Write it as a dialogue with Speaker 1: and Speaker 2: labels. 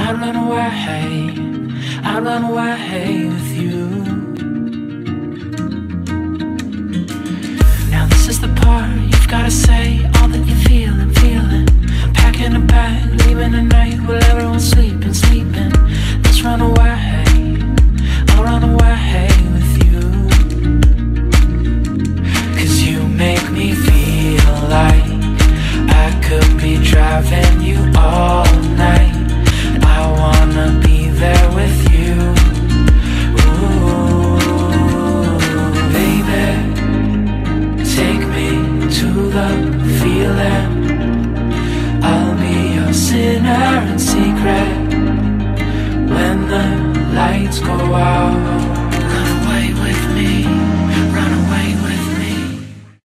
Speaker 1: I'd run away, I'd run away with you. Now this is the part you've gotta say all that you're feeling, feeling. Packing a bag, leaving tonight while everyone's sleeping, sleeping. Let's run away, I'll run away with you. Cause you make me feel like I could be driving to the feeling. I'll be your sinner in secret when the lights go out.